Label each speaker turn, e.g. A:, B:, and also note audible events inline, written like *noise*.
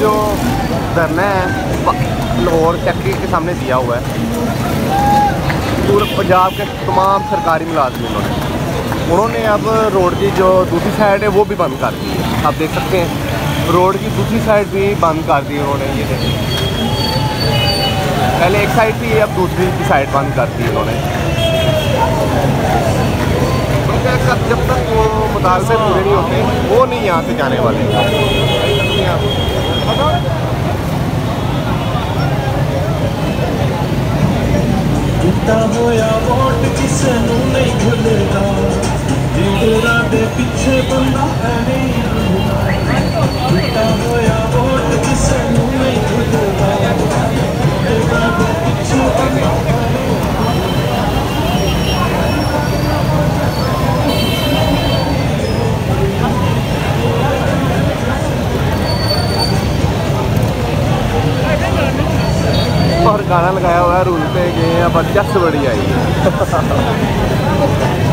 A: जो धरना है लाहौर चक्की के सामने दिया हुआ है। पूरे पंजाब के तमाम सरकारी मुलाजम उन्होंने उन्होंने अब रोड की जो दूसरी साइड है, वो भी बंद कर दी है। आप देख सकते हैं, रोड की दूसरी साइड भी बंद कर दी उन्होंने ये देखिए पहले एक साइड थी, अब दूसरी की साइड बंद कर दी उन्होंने जब तक वो मुतालबे पूरे नहीं होते, वो नहीं यहाँ से जाने वाले।
B: ਦਿੱਤਾ ਹੋਇਆ ਵੋਟ ਕਿਸੇ ਨੂੰ ਨਹੀਂ ਭੁੱਲਦਾ ਲੀਡਰਾਂ ਦੇ ਪਿੱਛੇ ਬੰਦਾ ਐਵੇਂ ਹੀ ਰੁਲਦਾ ਦਿੱਤਾ ਹੋਇਆ ਵੋਟ ਕਿਸੇ ਨੂੰ ਨਹੀਂ ਭੁੱਲਦਾ ਲੀਡਰਾਂ ਦੇ ਪਿੱਛੇ ਬੰਦਾ ਐਵੇਂ ਹੀ
A: और गाना लगाया हुआ है रूल पे गए हैं बस जस्ट बड़ी आई है। *laughs*